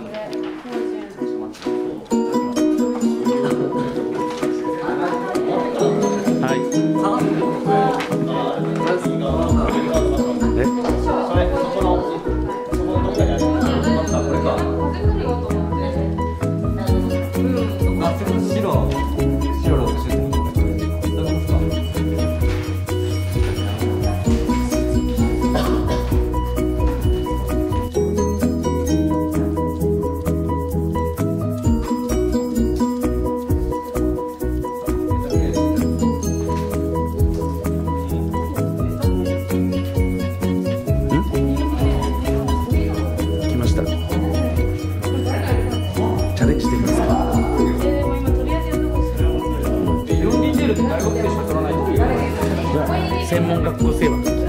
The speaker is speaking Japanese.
はい。ると外でしか取らないという専門学校生